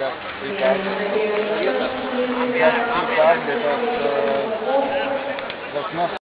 Ja, die beiden. Die beiden, das, äh, das macht